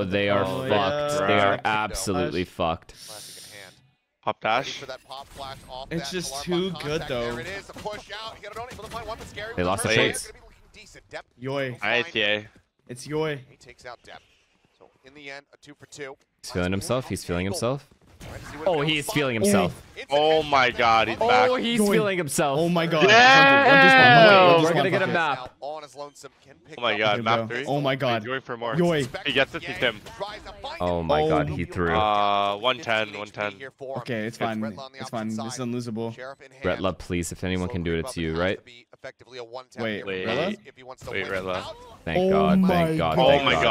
Oh, they are Oh, fucked. yeah. They are Right. absolutely fucked. Classic in hand. Pop dash. pop It's just too good, though. There it is, a push out. He got it able to find one, but scary They lost the the first chase. one. Gonna be looking decent. Dep yay. Nice, yeah. It's yay. He takes out Dep. So in the end, a two for two. He's feeling himself. He's feeling himself. Trying to see what Oh, goes he's oh, feeling himself. Oh my god, he's back. Oh, he's Going. feeling himself. Oh my god. Yeah! One despawn, one despawn, one We're gonna get a map. Now on his lonesome, can pick Oh my god, Okay, map bro. three. Oh my god. He's going for more. yay. He gets it, he's him. Tries to find Oh my Oh. god, he threw. Uh, 110, 110. here for him. Okay, it's It's fine. Retla on the It's fine. This is unlosable. Sheriff in hand. Brett Love, please, if anyone can do it, it's you, right? to be effectively a one-tap Wait, here. Wait. Rella? If he wants to Wait, win Rella. out. Thank Oh God, thank God, God. Oh my God. god.